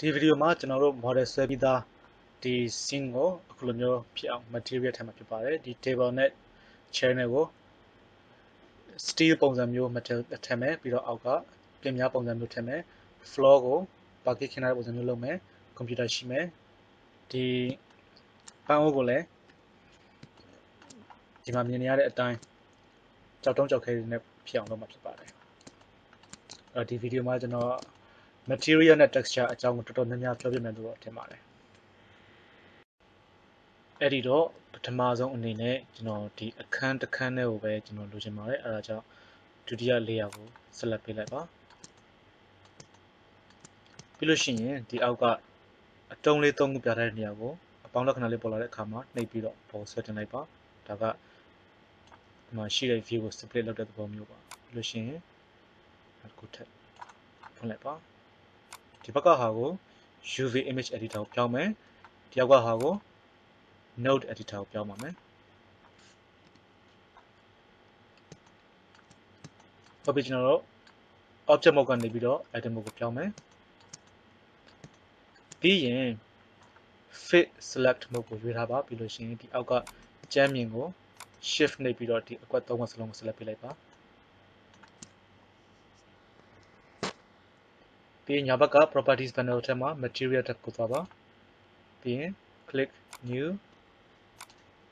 ဒီဗီဒီယိုမှာကျွန်တော်တို့ model ဆွဲပြီးသားဒီ scene ကိုအခုလိုမျိုးဖြစ်အောင် material ထဲမှာဖြစ်ပါတယ်ဒီ table နဲ့ chair နဲ့ကို steel ပုံစံမျိုး material ထည့်မယ်ပြီးတော့အောက်ကပြင်များပုံစံမျိုးထည့်မယ် floor ကို bucket ခင်းထားတဲ့ပုံစံမျိုးလုပ်မယ် computer ရှိမယ်ဒီပန်းအိုးကိုလည်းဒီမှာမြင်နေရတဲ့အတိုင်းကြောက်တုံးကြောက်ခဲတွေနဲ့ဖြစ်အောင်လုပ်မှာဖြစ်ပါတယ်အဲ့တော့ဒီဗီဒီယိုမှာကျွန်တော် material နဲ့ texture အကြောင်းကိုတော်တော်များများပြောပြမယ်လို့ထင်ပါတယ်အဲ့ဒီတော့ပထမဆုံးအနေနဲ့ကျွန်တော်ဒီအခန်းတစ်ခန်းထဲကိုပဲကျွန်တော်လိုချင်ပါတယ်အဲဒါကြောင့်ဒုတိယ layer ကိုဆက်လက်ပေးလိုက်ပါပြီးလို့ရှိရင်ဒီအောက်ကအတုံးလေးသုံးခုပြထားတဲ့နေရာကိုအပေါင်းလက္ခဏာလေးပေါ်လာတဲ့အခါမှာနှိပ်ပြီးတော့ပေါ်ဆွဲတင်လိုက်ပါဒါကဒီမှာရှိတဲ့ view ကို split လုပ်တဲ့သဘောမျိုးပါပြီးလို့ရှိရင်အခုထပ်ဖွင့်လိုက်ပါ ဒီဘက်ကဟာကို UV image editor ကိုပြောင်းမယ်ဒီအောက်ကဟာကို node editor ကိုပြောင်းပါမယ်ဟုတ်ပြီကျွန်တော်တို့ object mode ကနေပြီးတော့ edit mode ကိုပြောင်းမယ်ပြီးရင် fit select mode ကိုရွေးထားပါပြီးလို့ရှိရင်ဒီအောက်ကကျမ်းမြင်ကို shift နှိပ်ပြီးတော့ဒီအကွက်၃ခုစလုံးကို select ပေးလိုက်ပါ ပြီးရင်ညာဘက်က properties panel ထဲမှာ material tab ကိုသွားပါပြီးရင် click new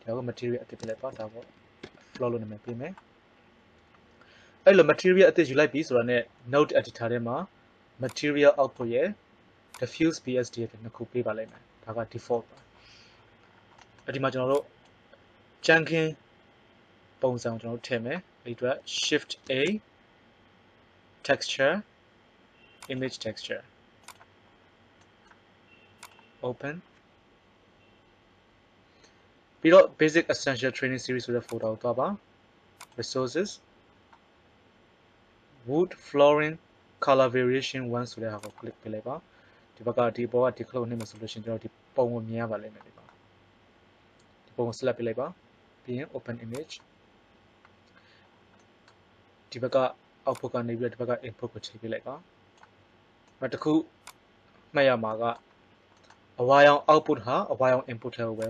ဒီက material အသစ်ပြလိုက်ပါဒါပေါ့ flow လို့နာမည်ပေးမယ်အဲ့လို material အသစ်ယူလိုက်ပြီဆိုတာနဲ့ node editor ထဲမှာ material output ရဲ့ diffuse bsd ရဲ့နှစ်ခုပေးပါလိမ့်မယ်ဒါက default ပါအဲ့ဒီမှာကျွန်တော်တို့ကြံခင်းပုံစံကိုကျွန်တော်တို့ထည့်မယ်အဲ့ဒီအတွက် shift a texture image texture open ပြီးတော့ basic essential training series ဆိုတဲ့ folder ကိုသွားပါ resources wood flooring color variation 1ဆိုတဲ့ဟာကို click ပေးလိုက်ပါဒီဘက်ကဒီဘောကဒီ clone နဲ့မဆိုလို့ရှိရင်ကျွန်တော်ဒီပုံကိုမြင်ရပါလိမ့်မယ်ဒီပါဒီပုံကို select ပေးလိုက်ပါပြီးရင် open image ဒီဘက်က output ကနေပြီးတော့ဒီဘက်က input ကိုချိန်ပေးလိုက်ပါ နောက်တစ်ခုမှတ်ရမှာကအဝါရောင် output ဟာအဝါရောင် input ထဲကိုပဲ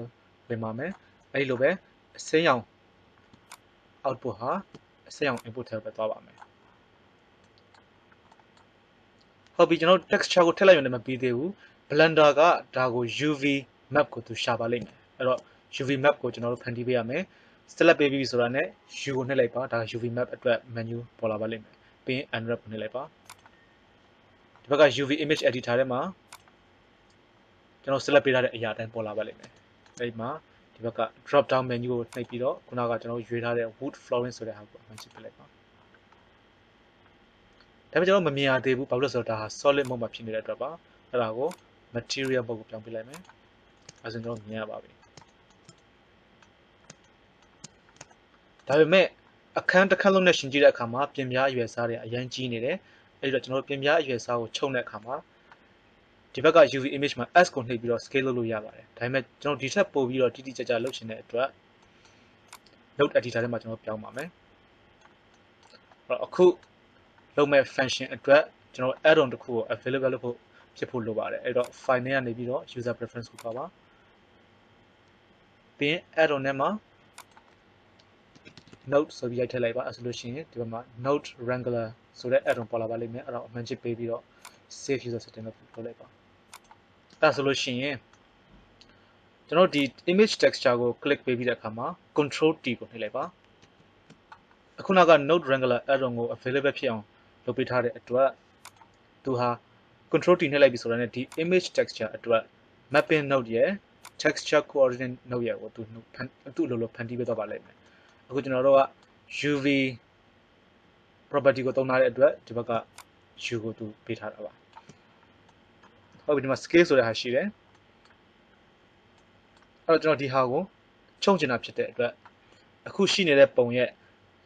ဝင်ပါမယ်အဲဒီလိုပဲအစင်းရောင် output ဟာအစင်းရောင် input ထဲပဲသွားပါမယ်ဟုတ်ပြီကျွန်တော် texture ကိုထည့်လိုက်ရုံနဲ့မပြီးသေးဘူး blender ကဒါကို UV map ကိုသူရှာပါလိမ့်မယ်အဲ့တော့ UV map ကိုကျွန်တော်တို့ဖန်တီးပေးရမယ် select ပေးပြီးဆိုတာနဲ့ U ကိုနှိပ်လိုက်ပါဒါ UV map အတွက် menu ပေါ်လာပါလိမ့်မယ်ပြီးရင် unwrap ကိုနှိပ်လိုက်ပါ ဒီဘက်က UV image editor ထဲမှာကျွန်တော် select ပေးထားတဲ့အရာတိုင်းပေါ်လာပါလိမ့်မယ်အဲ့ဒီမှာဒီဘက်က drop down menu ကိုနှိပ်ပြီးတော့ခုနကကျွန်တော်ရွေးထားတဲ့ wood flooring ဆိုတဲ့ဟာကိုအမှန်ချစ်ပြလိုက်ပါဒါပေမဲ့ကျွန်တော်မမြင်ရသေးဘူးဘာလို့လဲဆိုတော့ဒါဟာ solid mode မှာဖြစ်နေတဲ့အတွက်ပါအဲ့ဒါကို material mode ကိုပြောင်းပြလိုက်မယ်အဲဆိုကျွန်တော်မြင်ရပါပြီဒါပေမဲ့အခန်းတစ်ခန်းလုံးနဲ့ရှင်ကြည့်တဲ့အခါမှာပြင်ပြားအရွယ်စားတွေအရင်ကြီးနေတယ် အဲ့တော့ကျွန်တော်တို့ပြင်ပြားအရွယ်စားကိုခြုံတဲ့အခါမှာဒီဘက်က UV image မှာ S ကိုနှိပ်ပြီးတော့ scale လုပ်လို့ရပါတယ်ဒါပေမဲ့ကျွန်တော်ဒီထက်ပိုပြီးတော့တိတိကျကျလုပ်ချင်တဲ့အတွက် node editor ထဲမှာကျွန်တော်ပြောင်းပါမယ်အဲ့တော့အခုလုပ်မဲ့ function အတွက်ကျွန်တော် add-on တစ်ခုကို available လုပ်ဖို့ဖြစ်ဖို့လိုပါတယ်အဲ့တော့ file နဲ့ကနေပြီးတော့ user preference ကိုပါပါပြီးရင် add-on ထဲမှာ note ဆိုပြီးရိုက်ထည့်လိုက်ပါအဲဆိုလို့ရှိရင်ဒီဘက်မှာ note wrangler ဆိုတဲ့ add-on ပေါ်လာပါလိမ့်မယ်အဲ့တော့အမှန်ချစ်ပေးပြီးတော့ save user setting လုပ်လုပ်လိုက်ပါအဲဆိုလို့ရှိရင်ကျွန်တော်ဒီ image texture ကို click ပေးပြီးတဲ့အခါမှာ control T ကိုနှိပ်လိုက်ပါအခုနောက်က node wrangler add-on ကို available ဖြစ်အောင်လုပ်ပေးထားတဲ့အတွက်သူဟာ control T နှိပ်လိုက်ပြီဆိုတော့ ਨੇ ဒီ image texture အတွက် mapping node ရဲ့ texture coordinate node ရဲ့ကိုသူသူ့လိုလိုဖန်တီးပေးတော့ပါလိမ့်မယ်အခုကျွန်တော်တို့က UV property ကိုသုံးထားတဲ့အတွက်ဒီဘက်က U ကိုသူပေးထားတာပါဟုတ်ပြီဒီမှာ scale ဆိုတဲ့ဟာရှိတယ်အဲ့တော့ကျွန်တော်ဒီဟာကိုခြုံချင်တာဖြစ်တဲ့အတွက်အခုရှိနေတဲ့ပုံရဲ့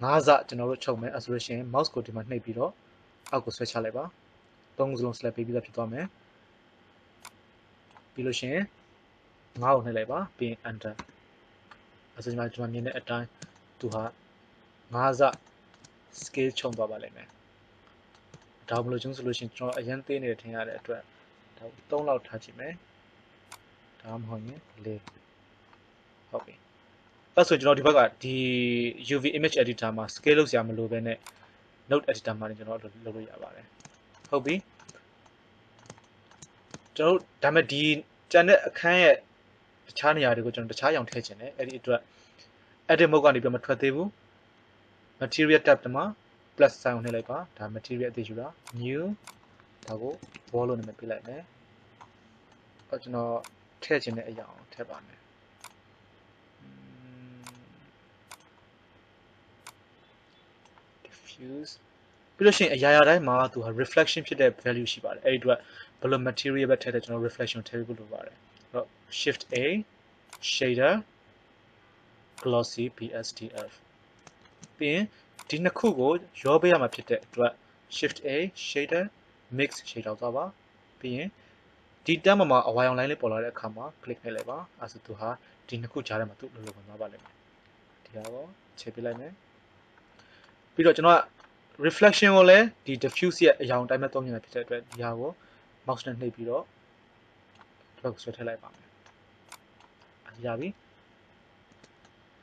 ၅စကျွန်တော်တို့ခြုံမယ်အဲဆိုလို့ရှိရင် mouse ကိုဒီမှာနှိပ်ပြီးတော့အောက်ကိုဆွဲချလိုက်ပါသုံးခုစလုံး select ပေးပြီးသားဖြစ်သွားမယ်ပြီးလို့ရှိရင်၅ကိုနှိပ်လိုက်ပါပြီးရင် enter အဲဆိုဒီမှာကျွန်တော်မြင်တဲ့အတိုင်းသူဟာ၅စ scale ခြုံသွားပါလိမ့်မယ်ဒါမလို့ကျုံးဆိုလို့ရှိရင်ကျွန်တော်အရင်သေးနေတယ်ထင်ရတဲ့အတွက်ဒါ3လောက်ထားကြည့်မယ်ဒါမှမဟုတ်ရင်4ဟုတ်ပြီအဲ့ဆိုကျွန်တော်ဒီဘက်ကဒီ UV image editor မှာ scale လုပ်စရာမလိုဘဲနဲ့ node editor မှာကျွန်တော်လုပ်လို့ရပါတယ်ဟုတ်ပြီကျွန်တော်ဒါမဲ့ဒီကျန်တဲ့အခန်းရဲ့တခြားနေရာတွေကိုကျွန်တော်တခြားရောင်ထည့်ခြင်းတယ်အဲ့ဒီအတွက် edit mode ကနေပြီးမထွက်သေးဘူး material tab တမှာ plus sign ကိုနှိပ်လိုက်ပါဒါ material အသေးယူတာ new ဒါကို wall လို့နာမည်ပေးလိုက်မယ်အဲ့ကျွန်တော်ထည့်ခြင်းတဲ့အရာကိုထည့်ပါမယ် diffuse ပြီးလို့ရှိရင်အရာရာတိုင်းမှာသူဟာ reflection ဖြစ်တဲ့ value ရှိပါတယ်အဲ့ဒီအတွက်ဘယ်လို material ပဲထည့်တဲ့ကျွန်တော် reflection ထည့်ဖို့လိုပါတယ်အဲ့တော့ shift a shader glossy bstf ပြီးရင်ဒီနှစ်ခုကိုရောပေးရမှာဖြစ်တဲ့အတွက် shift a shader mix shader သွားပါပြီးရင်ဒီတက်မှာအဝါရောင် line လေးပေါ်လာတဲ့အခါမှာ click နှိပ်လိုက်ပါအဲဆိုသူဟာဒီနှစ်ခုကြားထဲမှာသူ့လိုလိုဝင်သွားပါလိမ့်မယ်ဒီဟာကိုခြေပေးလိုက်မယ်ပြီးတော့ကျွန်တော်က reflection ကိုလည်းဒီ diffuse ရဲ့အရာအတိုင်းပဲသုံးနေတာဖြစ်တဲ့အတွက်ဒီဟာကို mouse နဲ့နှိပ်ပြီးတော့ဒီဘက်ကိုဆွဲထည့်လိုက်ပါမယ်အဲရပြီ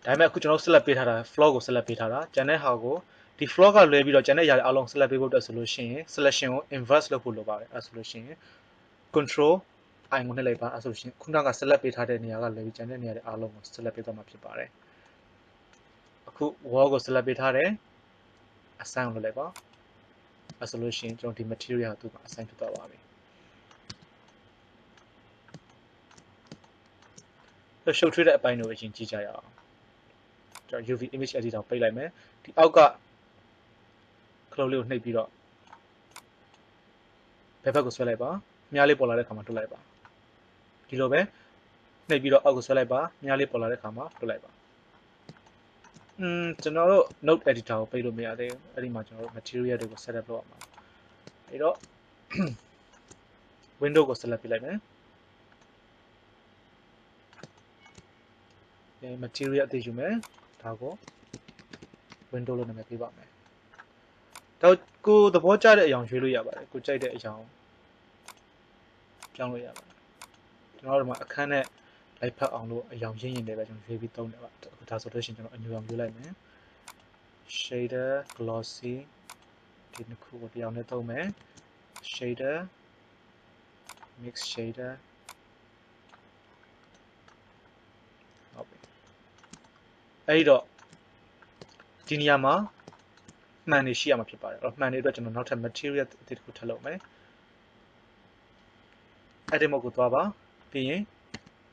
ဒါပေမဲ့အခုကျွန်တော် select ပေးထားတာ floor ကို select ပေးထားတာကျန်တဲ့ဟာကိုဒီ floor ကလွဲပြီးတော့ကျန်တဲ့ຢာတွေအလုံး select ပေးဖို့အတွက်ဆိုလို့ရှိရင် selection ကို inverse လုပ်ဖို့လိုပါတယ်အဲဆိုလို့ရှိရင် control i ကိုနှိပ်လိုက်ပါအဲဆိုလို့ရှိရင်ခုနက select ပေးထားတဲ့နေရာကလွဲပြီးကျန်တဲ့နေရာတွေအလုံးကို select ပေးသွားမှာဖြစ်ပါတယ်အခု wall ကို select ပေးထားတယ် assign လုပ်လိုက်ပါအဲဆိုလို့ရှိရင်ကျွန်တော်ဒီ material ကသူ့မှာ assign ဖြစ်သွားပါပြီရှုပ်ထွေးတဲ့အပိုင်းကိုအရင်ကြည့်ကြရအောင် ကျွန်တော် UV image editor ပိတ်လိုက်မယ်ဒီအောက်ကခလုတ်လေးကိုနှိပ်ပြီးတော့ဘယ်ဘက်ကိုဆွဲလိုက်ပါမြားလေးပေါ်လာတဲ့ခါမှာတွတ်လိုက်ပါဒီလိုပဲနှိပ်ပြီးတော့အောက်ကိုဆွဲလိုက်ပါမြားလေးပေါ်လာတဲ့ခါမှာတွတ်လိုက်ပါอืมကျွန်တော်တို့ note editor ကိုပိတ်လို့မရသေးဘူးအဲ့ဒီမှာကျွန်တော်တို့ material တွေကို set up လုပ်အောင်ပါအဲ့တော့ window ကို select ပြလိုက်မယ်အဲ material အသေးယူမယ် ဒါကို window လို့နာမည်ပေးပါမယ်တော့ကိုသဘောကျတဲ့အကြောင်းရွေးလို့ရပါတယ်ကိုကြိုက်တဲ့အကြောင်းပြောင်းလို့ရပါတယ်ကျွန်တော်တို့မှာအခန်းနဲ့လိုက်ဖက်အောင်လို့အယောင်ရင်းရင်လည်းပဲကျွန်တော်ရွေးပြီးသုံးတယ်ပါဒါဆိုလို့ရှိရင်ကျွန်တော်အညူအောင်ရွေးလိုက်မယ် shader glossy ဒီနှစ်ခုကိုတရားနဲ့သုံးမယ် shader mix shader ဟုတ်ပြီ အဲ့တော့ဒီနေရာမှာမှန်နေရှိရမှာဖြစ်ပါတယ်အဲ့တော့မှန်နေအတွက်ကျွန်တော်နောက်ထပ် material အသစ်တစ်ခုထပ်လုပ်မယ် edit mode ကိုသွားပါပြီးရင်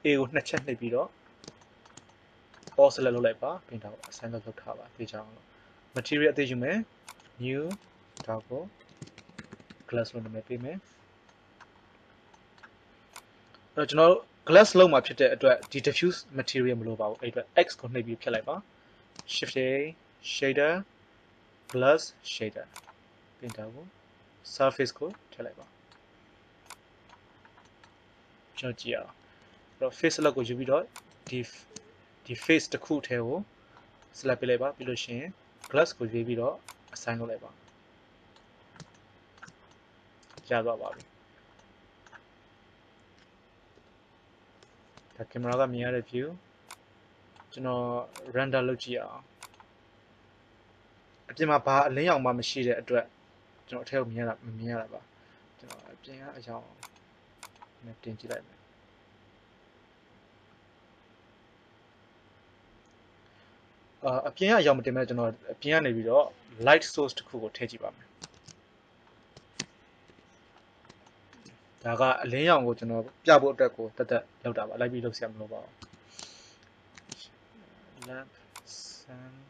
A ကိုနှစ်ချက်နှိပ်ပြီးတော့ all select လုပ်လိုက်ပါပြင်တာကို assign လုပ်ထားပါသိကြအောင်လို့ material အသေးယူမယ် new ဒါကို glass လို့နာမည်ပေးမယ်အဲ့တော့ကျွန်တော် glass လုံးမှာဖြစ်တဲ့အတွက်ဒီ diffuse material မလိုပါဘူးအဲ့အတွက် x ကိုနှိပ်ပြီးဖြတ်လိုက်ပါ shift a shader glass shader ပြင်တာကို surface ကိုထည့်လိုက်ပါကျွန်တော်ကြည့်အောင်အဲ့တော့ face select ကိုယူပြီးတော့ဒီဒီ face တစ်ခုထဲကို select ပေးလိုက်ပါပြီးလို့ရှိရင် glass ကိုရွေးပြီးတော့ assign လုပ်လိုက်ပါရသွားပါပြီ ဒါကင်မရာကမြင်ရတဲ့ view ကျွန်တော် render လုပ်ကြည့်အောင်အပြင်မှာဘာအလင်းရောင်မှမရှိတဲ့အတွက်ကျွန်တော်အထက်ကိုမြင်ရတာမမြင်ရတာပါကျွန်တော်အပြင်ကအကြောင်းနဲ့တင်ကြည့်လိုက်မယ်အာအပြင်ကအရောင်မတင်မဲ့ကျွန်တော်အပြင်ကနေပြီးတော့ light source တစ်ခုကိုထည့်ကြည့်ပါမယ် ဒါကအလင်းရောင်ကိုကျွန်တော်ပြဖို့အတွက်ကိုတက်တက်လောက်တာပါလိုက်ပြီးလောက်ဆရာမလိုပါဘူး lamp sun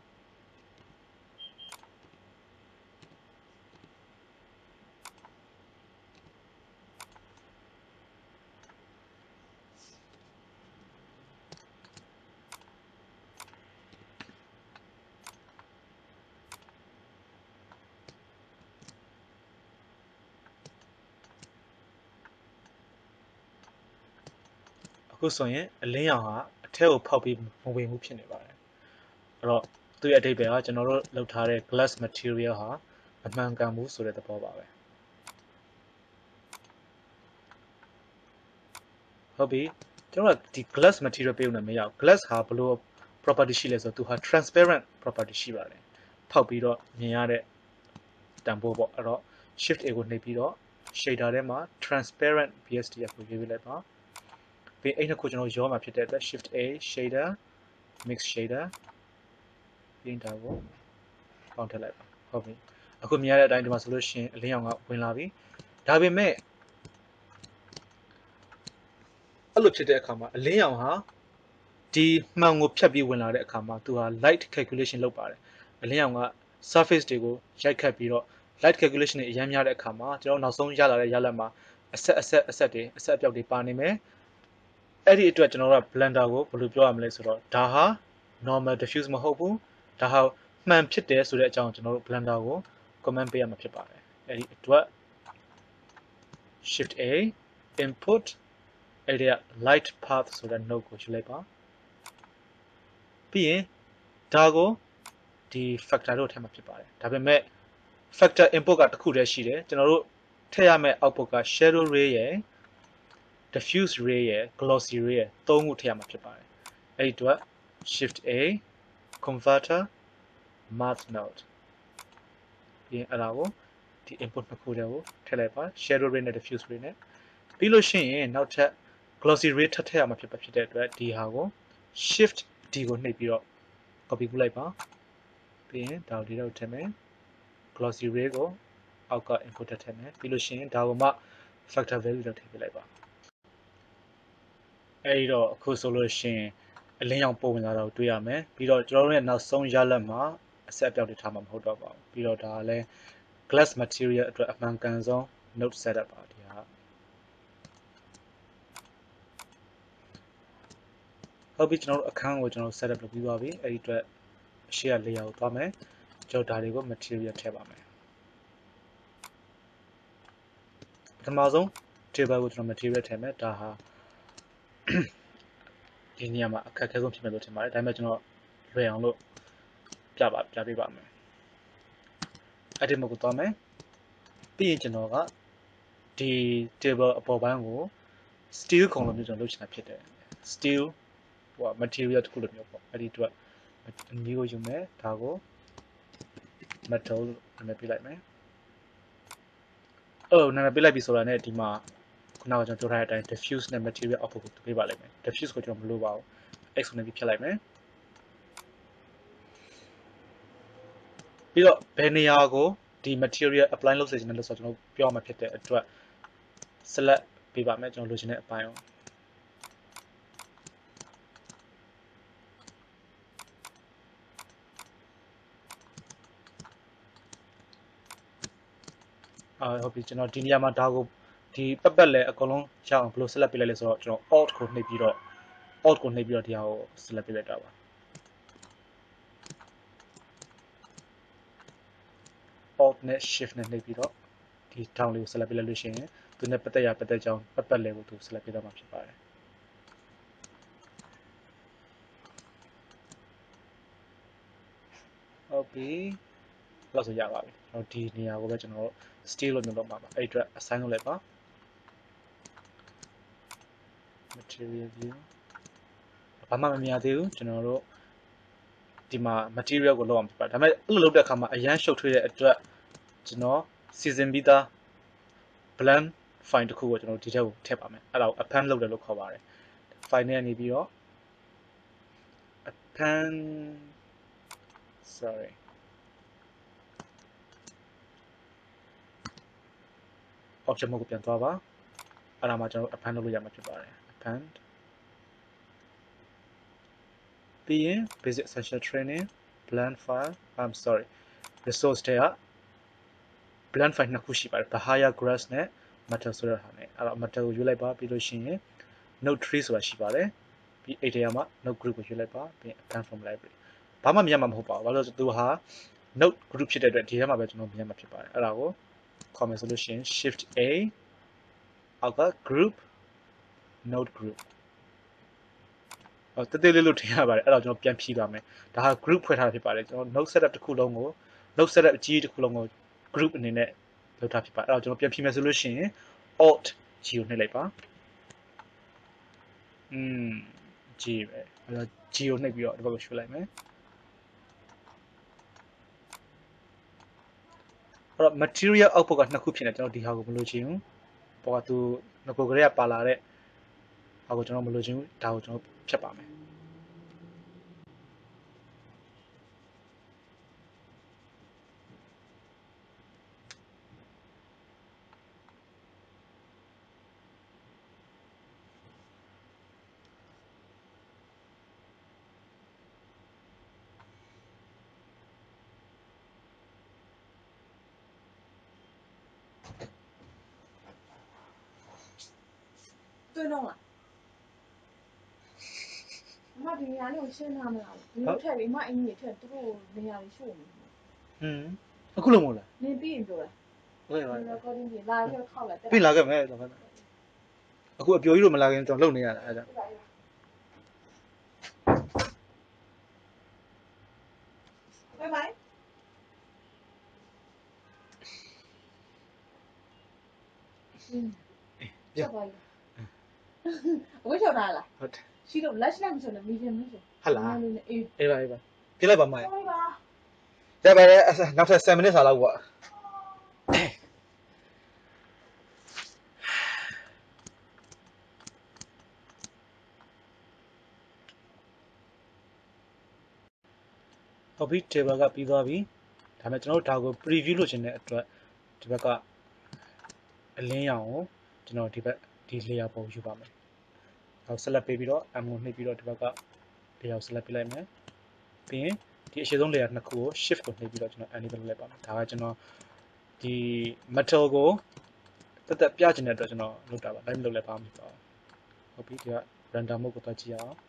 ခုဆိုရင်အလင်းရောင်ဟာအထက်ကိုဖောက်ပြီးမဝင်ဘူးဖြစ်နေပါတယ်အဲ့တော့သူ့ရဲ့အဓိပ္ပာယ်ကကျွန်တော်တို့လုပ်ထားတဲ့ glass material ဟာမမှန်ကန်ဘူးဆိုတဲ့သဘောပါပဲဟုတ်ပြီကျွန်တော်ကဒီ glass material ပေးဦးနဲ့မရဘူး glass ဟာဘလို့ property ရှိလဲဆိုတော့သူဟာ transparent property ရှိပါတယ်ဖောက်ပြီးတော့မြင်ရတဲ့တန်ဖိုးပေါ့အဲ့တော့ shift a ကိုနှိပ်ပြီးတော့ shader ထဲမှာ transparent bsdf ကိုရွေးပေးလိုက်ပါ ပြီးအဲ့နှစ်ခုကျွန်တော်ရောမှာဖြစ်တဲ့အတွက် shift a shader mix shader ပြီးတာကိုပေါင်းထည့်လိုက်ပါဟုတ်ပြီအခုမြင်ရတဲ့အတိုင်းဒီမှာဆိုလို့ရှိရင်အလင်းရောင်ကဝင်လာပြီဒါပေမဲ့အဲ့လိုဖြစ်တဲ့အခါမှာအလင်းရောင်ဟာဒီမှန်ကိုဖြတ်ပြီးဝင်လာတဲ့အခါမှာသူဟာ light calculation လုပ်ပါတယ်အလင်းရောင်က surface တွေကိုရိုက်ခတ်ပြီးတော့ light calculation တွေအများများတဲ့အခါမှာကျွန်တော်နောက်ဆုံးရလာတဲ့ရလဒ်မှာအဆက်အဆက်အဆက်တွေအဆက်အပြောက်တွေပါနေမယ် အဲ့ဒီအတွက်ကျွန်တော်တို့က blender ကိုဘယ်လိုပြောရမလဲဆိုတော့ဒါဟာ normal diffuse မဟုတ်ဘူးဒါဟာမှန်ဖြစ်တယ်ဆိုတဲ့အကြောင်းကျွန်တော်တို့ blender ကို comment ပေးရမှာဖြစ်ပါတယ်အဲ့ဒီအတွက် shift a input အဲ့ဒီ light path ဆိုတဲ့ node ကိုယူလိုက်ပါပြီးရင်ဒါကိုဒီ factor တို့ထဲမှာဖြစ်ပါတယ်ဒါပေမဲ့ factor input ကတစ်ခုတည်းရှိတယ်ကျွန်တော်တို့ထည့်ရမယ့် output က shadow ray ရယ် diffuse ray ရယ် glossy ray ရယ်သုံးခုထည့်ရမှာဖြစ်ပါတယ်အဲ့ဒီအတွက် shift a converter math node ပြီးရင်အဲ့ဒါကိုဒီ input နှစ်ခုတည်းကိုထည့်လိုက်ပါ shadow ray နဲ့ diffuse ray နဲ့ပြီးလို့ရှိရင်နောက်ထပ် glossy ray ထပ်ထည့်ရမှာဖြစ်ပါဖြစ်တဲ့အတွက်ဒီဟာကို shift d ကိုနှိပ်ပြီးတော့ copy ကူးလိုက်ပါပြီးရင်ဒါကိုဒီတော့ထည့်မယ် glossy ray ကိုအောက်က input ထည့်မယ်ပြီးလို့ရှိရင်ဒါကိုမှ factor value တော့ထည့်ပေးလိုက်ပါ အဲဒီတော့အခုဆိုလို့ရှိရင်အလင်းရောင်ပုံဝင်လာတာကိုတွေ့ရမယ်ပြီးတော့ကျွန်တော်တို့ရဲ့နောက်ဆုံးရလဒ်မှာအဆက်အပြောက်တွေထားမှာမဟုတ်တော့ပါဘူးပြီးတော့ဒါကလည်း glass material အတွက်အမှန်ကန်ဆုံး node setup ပါဒီဟာဟုတ်ပြီကျွန်တော်တို့အခန်းကိုကျွန်တော် setup လုပ်ပြီးသွားပြီအဲ့ဒီအတွက်အရှိရ layer ကိုသွားမယ်ကျွန်တော်ဒါတွေကို material ထည့်ပါမယ်ပထမဆုံး table ကိုကျွန်တော် material ထည့်မယ်ဒါဟာ ဒီနေရာမှာအခက်အခဲဆုံးဖြစ်မယ်လို့ထင်ပါတယ်ဒါပေမဲ့ကျွန်တော်လွယ်အောင်လို့ပြပါပြပေးပါမယ် edit mode ကိုသွားမယ်ပြီးရင်ကျွန်တော်ကဒီ table အပေါ်ပိုင်းကို steel ခုံလိုမျိုးကျွန်တော်လုပ်ချင်တာဖြစ်တယ် steel ဟို material တစ်ခုလိုမျိုးပေါ့အဲ့ဒီအတွက်အနည်းကိုယူမယ်ဒါကို metal နာမည်ပေးလိုက်မယ်အဲ့လိုနာမည်ပေးလိုက်ပြီဆိုတာနဲ့ဒီမှာ ခုနကကျွန်တော်ပြောထားတဲ့အတိုင်း diffuse နဲ့ material output ကိုပေးပါလိမ့်မယ် diffuse ကိုကျွန်တော်မလိုပါဘူး x ကိုလည်းဖြတ်လိုက်မယ်ပြီးတော့ဘယ်နေရာကိုဒီ material apply လုပ်စေချင်တယ်လို့ဆိုတော့ကျွန်တော်ပြောမှာဖြစ်တဲ့အတွက် select ပေးပါမယ်ကျွန်တော်လိုချင်တဲ့အပိုင်းကိုအာဟုတ်ပြီကျွန်တော်ဒီနေရာမှာဒါကို ဒီပတ်ပတ်လဲအကုန်လုံးရအောင်ဘယ်လို select ပေးလိုက်လဲဆိုတော့ကျွန်တော် alt ကိုနှိပ်ပြီးတော့ alt ကိုနှိပ်ပြီးတော့ဒီဟာကို select ပေးလိုက်တာပါ alt နဲ့ shift နဲ့နှိပ်ပြီးတော့ဒီ down လေးကို select ပေးလိုက်လို့ရှိရင်သူနဲ့ပတ်သက်ရပတ်သက်ကြောင်းပတ်ပတ်လဲကိုသူ select ပေးတော့မှာဖြစ်ပါတယ်ဟုတ်ပြီလောက်ဆိုရပါပြီကျွန်တော်ဒီနေရာကိုပဲကျွန်တော် steel လို့မျိုးလုပ်မှာပါအဲ့အတွက် assign လုပ်လိုက်ပါ material view ဘာမှမမြင်သေးဘူးကျွန်တော်တို့ဒီမှာ material ကိုလောက်အောင်ပြပါဒါပေမဲ့အဲ့လိုလုပ်တဲ့အခါမှာအရန်ရှုပ်ထွေးတဲ့အတွက်ကျွန်တော် season ပြီးသား blend file တစ်ခုကိုကျွန်တော်ဒီထဲကိုထည့်ပါမယ်အဲ့ဒါကို append လုပ်တယ်လို့ခေါ်ပါတယ် file နဲ့နေပြီးတော့ append sorry object mode ကိုပြန်သွားပါအဲ့ဒါမှကျွန်တော် append လုပ်လို့ရမှာဖြစ်ပါတယ် append ပြီးရင် basic essential training blend file i'm sorry resource တွေက blend file နှစ်ခုရှိပါတယ် bahaya grass နဲ့ metal ဆိုတဲ့ဟာနဲ့အဲ့တော့ metal ကိုရွေးလိုက်ပါပြီးလို့ရှိရင် node tree ဆိုတာရှိပါတယ်ပြီးအဲ့ဒီမှာ node group ကိုရွေးလိုက်ပါပြီး append from library ဘာမှမြင်မှာမဟုတ်ပါဘူးဘာလို့လဲဆိုသူဟာ node group ဖြစ်တဲ့အတွက်ဒီထဲမှာပဲကျွန်တော်မြင်မှာဖြစ်ပါတယ်အဲ့ဒါကိုခေါ်မယ်ဆိုလို့ရှိရင် shift a အောက်က group node group တသေးလေးလို့ထင်ရပါတယ်အဲ့တော့ကျွန်တော်ပြန်ဖြည့်ပါမယ်ဒါဟာ group ဖွဲ့ထားတာဖြစ်ပါတယ်ကျွန်တော် node setup တစ်ခုလုံးကို node setup အကြီးတစ်ခုလုံးကို group အနေနဲ့လုပ်ထားဖြစ်ပါတယ်အဲ့တော့ကျွန်တော်ပြန်ဖြည့်မယ်ဆိုလို့ရှိရင် alt G ကိုနှိပ်လိုက်ပါอืม G ပဲအဲ့တော့ G ကိုနှိပ်ပြီးတော့ဒီဘက်ကိုရွှေ့လိုက်မယ်အဲ့တော့ material output ကနှစ်ခုဖြစ်နေကျွန်တော်ဒီဟာကိုမလိုချင်ဘူးပေါ်ကသူငကိုကလေးကပါလာတဲ့ ဟာကိုကျွန်တော်မလိုချင်ဘူးဒါကိုကျွန်တော်ဖြတ်ပါမယ် 对弄了。 ရာလေးကိုရှင်းထားမလားဘူးဒီထက်ပြီးမအင်းကြီးထက်သူတို့နေရာကိုရှို့နေอืมအခုလုံးမဟုတ်လားနေပြီးရင်ပြောတာဟုတ်ပါဘူး recording ကြီးလာခဲ့ခောက်လာပြင်လာခဲ့မယ်တော့အခုအပြိုကြီးတို့မလာခင်ကျွန်တော်လုပ်နေရတာအဲ့ဒါဘိုင်ဘိုင်ပြပါဘူးဝေးချော်တာလားဟုတ်တယ် ရှိတော့ lash နဲ့မဆိုနဲ့ medium နဲ့ဆိုဟတ်လားအေးအေးအေးပါအေးပါပြလိုက်ပါမိုင်းဟေးပါရပါရဲ့နောက်ထပ်7မိနစ်စာလောက်ပေါ့ဟုတ်ပြီ table ကပြီးသွားပြီဒါပေမဲ့ကျွန်တော်တို့ဒါကို preview လုပ်ချင်တဲ့အတွက်ဒီဘက်ကအလင်းရောင်ကိုကျွန်တော်ဒီဘက်ဒီ layer ပုံယူပါမယ်။ နောက် select ပေးပြီးတော့ M ကိုနှိပ်ပြီးတော့ဒီဘက်က layer ကို select ပေးလိုက်မယ်။ပြီးရင်ဒီအရှိဆုံး layer နှစ်ခုကို shift ကိုနှိပ်ပြီးတော့ကျွန်တော် enable လုပ်လိုက်ပါမယ်။ဒါကကျွန်တော်ဒီ metal ကိုတက်တက်ပြချင်တဲ့အတွက်ကျွန်တော်လုပ်တာပါ။ live လုပ်လည်းပါမှာပါ။ဟုတ်ပြီဒီက random mode ကိုတွက်ကြည့်အောင်။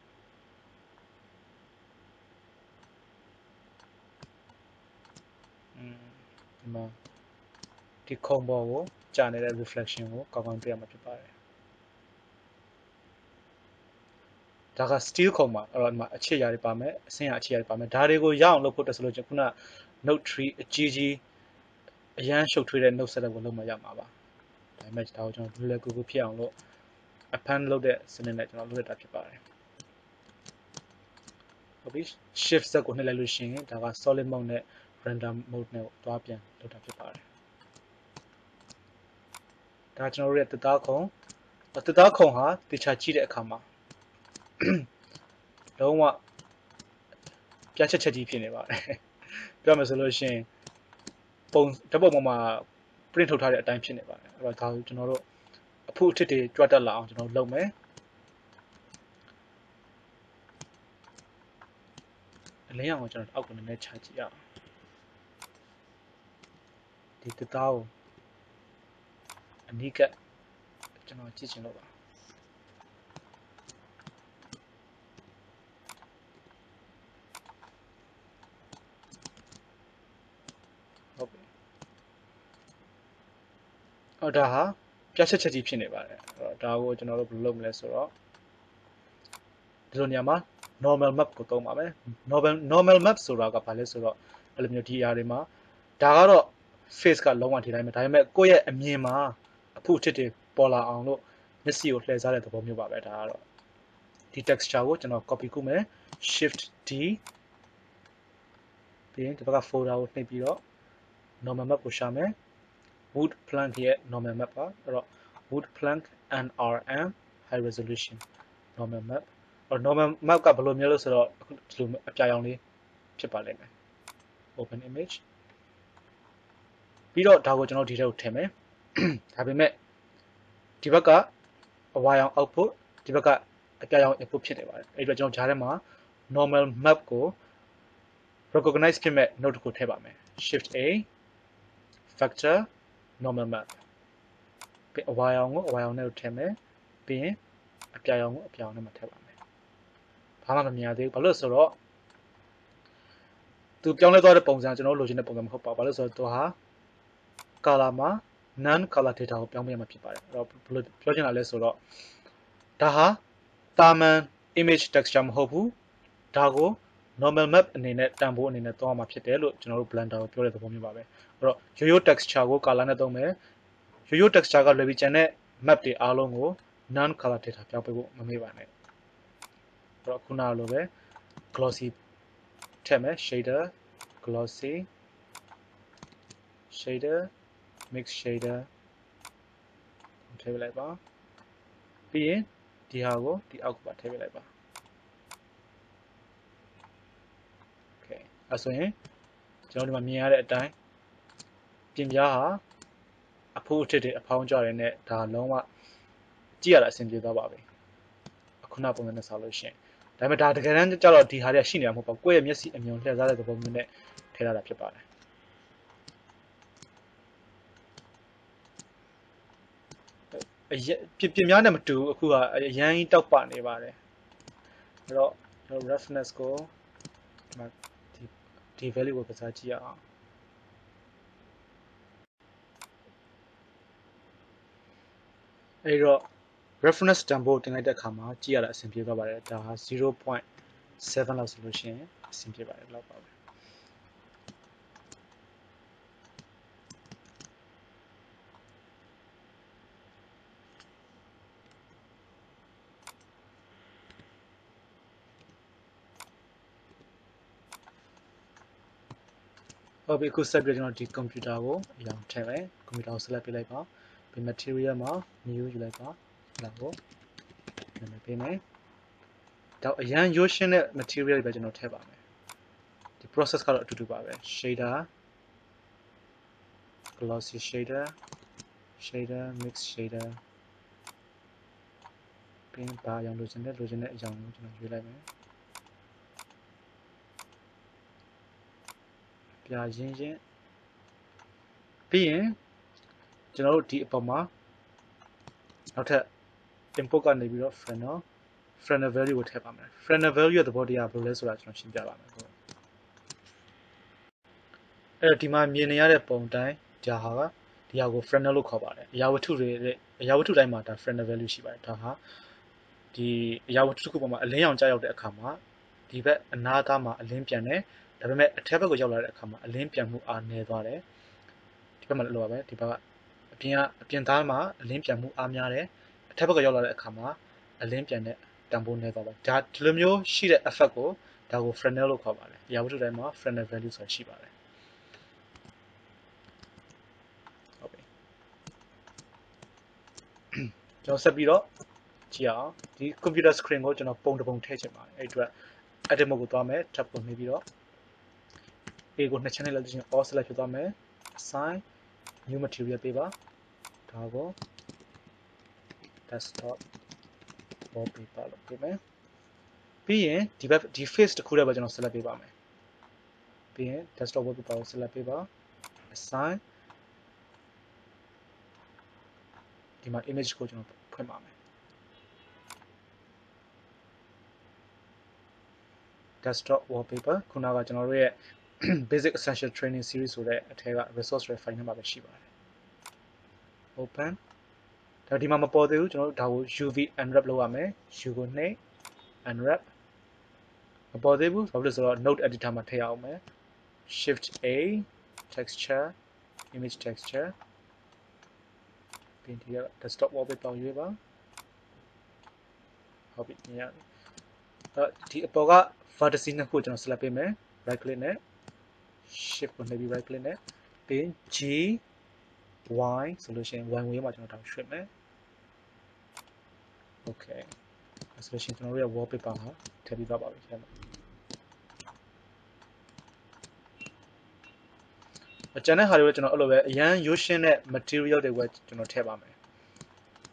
อืมဒီမှာဒီခုံပေါ်ကိုကြာနေတဲ့ reflection ကိုကောင်းကောင်းတွေ့ရမှာဖြစ်ပါတယ် ဒါက steel ခုံပါအဲ့တော့ဒီမှာအခြေအရာတွေပါမယ်အဆင်းအအခြေအရာတွေပါမယ်ဒါတွေကိုရအောင်လုပ်ဖို့တက်ဆိုလို့ချင်းခုန note 3အကြီးကြီးအရန်ရှုပ်ထွေးတဲ့ note setup ကိုလုပ်မှရမှာပါဒါပေမဲ့ဒါကိုကျွန်တော်လွယ်လွယ်ကူကူဖြစ်အောင်လို့အဖန်လုပ်တဲ့စနစ်နဲ့ကျွန်တော်လုပ်ရတာဖြစ်ပါတယ်ဟုတ်ပြီ shift set ကိုနှိပ်လိုက်လို့ရှိရင်ဒါက solid mode နဲ့ random mode နဲ့တွားပြန်လုပ်တာဖြစ်ပါတယ်ဒါကျွန်တော်တို့ရဲ့တသားခုံတသားခုံဟာတခြားကြည့်တဲ့အခါမှာ လုံးဝပြချက်ချက်ကြီးဖြစ်နေပါတယ်ပြောမယ်ဆိုလို့ရှိရင်ပုံဓာတ်ပုံပေါ်မှာ print ထုတ်ထားတဲ့အတိုင်းဖြစ်နေပါတယ်အဲ့တော့ဒါကိုကျွန်တော်တို့အဖို့အထစ်တွေကြွတ်တက်လာအောင်ကျွန်တော်လုပ်မယ်အလင်းအောင်ကိုကျွန်တော်အောက်ကနေနဲ့ခြာကြည့်ရအောင်ဒီတသားကိုအနိကကျွန်တော်ကြည့်ချင်လို့ပါ အော်ဒါဟာပြချက်ချက်ကြီးဖြစ်နေပါတယ်အဲ့တော့ဒါကိုကျွန်တော်တို့ဘယ်လိုလုပ်မလဲဆိုတော့ဒီလိုနေရာမှာ normal map ကိုသုံးပါမယ် normal normal map ဆိုတာကဘာလဲဆိုတော့အဲ့လိုမျိုးဒီ area တွေမှာဒါကတော့ face ကလုံးဝထိတိုင်းပဲဒါပေမဲ့ကိုယ့်ရဲ့အမြင်မှာအဖို့ထစ်တွေပေါ်လာအောင်လို့မျက်စိကိုလှည့်စားတဲ့သဘောမျိုးပါပဲဒါကတော့ဒီ texture ကိုကျွန်တော် copy ကုမယ် shift d ပြီးရင်ဒီဘက်က folder ကိုနှိပ်ပြီးတော့ normal map ကိုရှာမယ် wood plank ရဲ့ normal map ပါအဲ့တော့ wood plank nrm high resolution normal map အော် normal map ကဘယ်လိုမျိုးလဲဆိုတော့အခုဒီလိုအပြာရောင်လေးဖြစ်ပါလိမ့်မယ် open image ပြီးတော့ဒါကိုကျွန်တော်ဒီထဲကိုထည့်မယ်ဒါပေမဲ့ဒီဘက်ကအဝါရောင် output ဒီဘက်ကအပြာရောင် input ဖြစ်နေပါတယ်အဲ့ဒီတော့ကျွန်တော်ဂျားထဲမှာ normal map ကို recognize ဖြစ်မဲ့ note ကိုထည့်ပါမယ် shift a factor normal map ပြီးအဝါရောင်ကိုအဝါရောင်နဲ့ကိုထည့်မယ်ပြီးရင်အပြာရောင်ကိုအပြာရောင်နဲ့မှထည့်ပါမယ်ဘာမှမမြင်ရသေးဘူးဘာလို့လဲဆိုတော့သူပြောင်းလဲသွားတဲ့ပုံစံကျွန်တော်လိုချင်တဲ့ပုံစံမဟုတ်ပါဘူးဘာလို့လဲဆိုတော့သူဟာ color မှာ non color data ကိုပြောင်းပေးရမှာဖြစ်ပါတယ်အဲ့တော့ဘယ်လိုပြောချင်တာလဲဆိုတော့ဒါဟာတာမန် image texture မဟုတ်ဘူးဒါကို normal map အနေနဲ့တန်ဖိုးအနေနဲ့သုံးရမှာဖြစ်တယ်လို့ကျွန်တော်တို့ blender ကိုပြောတဲ့သဘောမျိုးပါပဲအဲ့တော့ရိုးရိုး texture ကို color နဲ့သုံးမယ်ရိုးရိုး texture ကလွယ်ပြီးကျန်တဲ့ map တွေအားလုံးကို non color data ပြောင်းပေးဖို့မမေ့ပါနဲ့အဲ့တော့ခုနကလိုပဲ glossy ထည့်မယ် shader glossy shader mix shader ထည့်ပြလိုက်ပါပြီးရင်ဒီဟာကိုဒီအောက်ကပါထည့်ပြလိုက်ပါ okay အဲဆိုရင်ကျွန်တော်ဒီမှာမြင်ရတဲ့အတိုင်းပြင်ပြားဟာအဖိုးအထစ်တွေအဖောင်းကြတယ်နဲ့ဒါလုံးဝကြည့်ရတာအဆင်ပြေသွားပါပြီအခုနပုံစံနဲ့ဆောက်လို့ရှိရင်ဒါပေမဲ့ဒါတကယ်တမ်းကျတော့ဒီဟာတွေကရှိနေတာမဟုတ်ပါဘူးကိုယ့်ရဲ့မျက်စိအမြင်လှည့်စားတဲ့သဘောမျိုးနဲ့ထည့်ထားတာဖြစ်ပါတယ်အရပြပြများနဲ့မတူဘူးအခုကအရန်ကြီးတောက်ပနေပါတယ်အဲ့တော့ကျွန်တော် reference ကိုဒီမှာ ဒီဒီ value ကိုကစားကြည့်ရအောင်အဲ့တော့ reference တန်ဖိုးတင်လိုက်တဲ့အခါမှာကြည့်ရတာအဆင်ပြေသွားပါတယ်ဒါဟာ0.7လောက်ဆိုလို့ရှိရင်အဆင်ပြေပါတယ်လောက်ပါပဲ ဟုတ်ပြီအခုဆက်ပြီးကျွန်တော်ဒီ computer ကိုအရောင်ထည့်မယ် computer ကို select ပေးလိုက်ပါပြီး material မှာ new ယူလိုက်ပါလာကိုနာမည်ပေးမယ်တော့အရန်ရိုးရှင်းတဲ့ material တွေပဲကျွန်တော်ထည့်ပါမယ်ဒီ process ကတော့အတူတူပါပဲ shader glossy shader shader mix shader ပြီးရင်ဘာအရောင်လိုချင်တဲ့လိုချင်တဲ့အရောင်ကိုကျွန်တော်ရွေးလိုက်မယ် ပြရင်းချင်းပြီးရင်ကျွန်တော်တို့ဒီအပေါ်မှာနောက်ထပ် input ကနေပြီးတော့ fresnel fresnel value ကိုထည့်ပါမယ် fresnel value ရဲ့သဘောတရားဘယ်လိုလဲဆိုတာကျွန်တော်ရှင်းပြပါမယ်ဟုတ်အဲ့တော့ဒီမှာမြင်နေရတဲ့ပုံတိုင်းဒါဟာကဒီဟာကို fresnel လို့ခေါ်ပါတယ်အရာဝတ္ထုတွေအရာဝတ္ထုတိုင်းမှာဒါ fresnel value ရှိပါတယ်ဒါဟာဒီအရာဝတ္ထုတစ်ခုပေါ်မှာအလင်းရောင်ကြားရောက်တဲ့အခါမှာဒီဘက်အနားသားမှာအလင်းပြန်တယ် ဒါပေမဲ့အထက်ဘက်ကိုရောက်လာတဲ့အခါမှာအလင်းပြန်မှုအားနည်းသွားတယ်ဒီဘက်မှာလည်းလိုပါပဲဒီဘက်ကအပြင်ကအပြင်သားမှာအလင်းပြန်မှုအားများတယ်အထက်ဘက်ကရောက်လာတဲ့အခါမှာအလင်းပြန်တဲ့တန်ဖိုးနည်းသွားပါတယ်ဒါဒီလိုမျိုးရှိတဲ့ effect ကိုဒါကို Fresnel လို့ခေါ်ပါတယ်ရာဝတ္ထုတိုင်းမှာ Fresnel value ဆိုတာရှိပါတယ်ဟုတ်ပြီကျွန်တော်ဆက်ပြီးတော့ကြည့်အောင်ဒီ computer screen ကိုကျွန်တော်ပုံတစ်ပုံထည့်ချင်ပါတယ်အဲ့အတွက် edit mode ကိုသွားမယ် tab ကိုနှိပ်ပြီးတော့ A ကိုနှစ်ချက်နဲ့လက်ချင်း all select ဖြစ်သွားမယ် assign new material ပေးပါဒါကို desktop wallpaper လို့ပေးမယ်ပြီးရင်ဒီဘက်ဒီ face တစ်ခုတည်းပဲကျွန်တော် select ပေးပါမယ်ပြီးရင် desktop wallpaper ကို select ပေးပါ assign ဒီမှာ image ကိုကျွန်တော်ဖွင့်ပါမယ် desktop wallpaper ခုနကကျွန်တော်တို့ရဲ့ basic essential training series ဆိုတဲ့အထက်က resource file နဲ့မှာပဲရှိပါတယ် open ဒါဒီမှာမပေါ်သေးဘူးကျွန်တော်တို့ဒါကို UV unwrap လုပ်ရမယ် U ကိုနှိပ် unwrap မပေါ်သေးဘူးဘာဖြစ်လို့ဆိုတော့ node editor မှာထည့်အောင်မယ် shift A texture image texture ပြီးဒီက desktop wallpaper ရွေးပါဟုတ်ပြီညအဲ့ဒီအပေါ်က vertices နှစ်ခုကျွန်တော် select ပေးမယ် right click နဲ့ shift ကိုနှိပ်ပြီး right click နဲ့ပြီး G y ဆိုလို့ရှိရင် y ဝေးမှာကျွန်တော်တောင်ရွှေ့မယ် okay ဆိုလို့ရှိရင်ကျွန်တော်တို့ရဲ့ wallpaper ဟာထည့်ပြီးသွားပါပြီခင်ဗျအကျန်တဲ့ဟာတွေကိုကျွန်တော်အဲ့လိုပဲအရန်ရိုးရှင်းတဲ့ material တွေကိုကျွန်တော်ထည့်ပါမယ်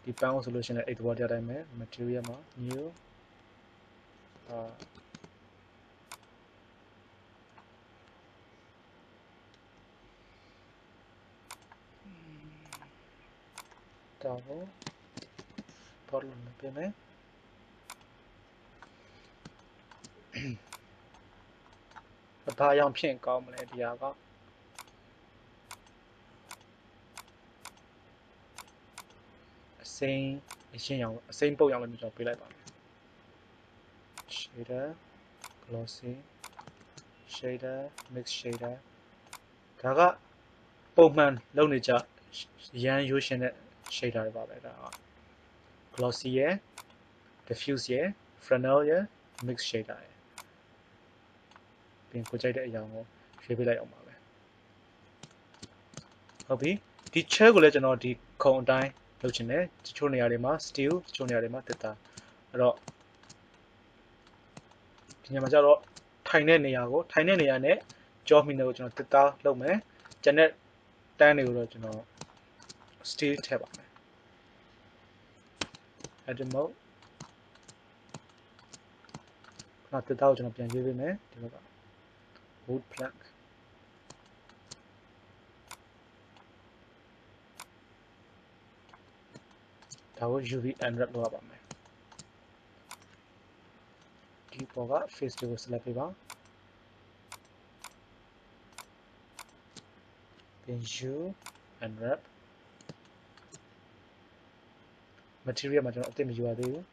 ဒီပန်းကိုဆိုလို့ရှိရင်အဲ့ဒီဘောတရားတိုင်းပဲ material မှာ new အာ ဒါကိုပေါ်လို့နေပြင်မယ်ဘာအ样ဖြစ်ကောင်းမလဲဒီဟာကအစိမ်းအရှင်းရောင်အစိမ်းပုတ်ရောင်လည်းကျွန်တော်ပေးလိုက်ပါမယ် shader glossy shader mix shader ဒါကပုံမှန်လုပ်နေကြရန်ရိုးရှင်းတဲ့ shader တွေပါပဲဒါက glossy ရယ် diffuse ရယ် fresnel ရယ် mix shader ရယ်ပြီးရင်ကိုကြိုက်တဲ့အရာကိုရွေးပေးလိုက်အောင်ပါပဲဟုတ်ပြီဒီ chair ကိုလည်းကျွန်တော်ဒီခုံအတိုင်းလုပ်ချင်တယ်တချို့နေရာတွေမှာ steel တချို့နေရာတွေမှာတစ်သားအဲ့တော့ဒီညမှာကျတော့ထိုင်တဲ့နေရာကိုထိုင်တဲ့နေရာနဲ့ကြောမိနေကိုကျွန်တော်တစ်သားလုပ်မယ်ကျန်တဲ့တန်းတွေကိုတော့ကျွန်တော် steel ထည့်ပါမယ် edit mode ခဏတစ်သားကိုကျွန်တော်ပြန်ရွေးပေးမယ်ဒီဘက်က wood plank ဒါကို UV unwrap လုပ်ရပါမယ်ဒီပေါ်က face တွေကို select ပေးပါပြန် U unwrap material မှာကျွန်တော်အသစ်မယူရသေးဘူး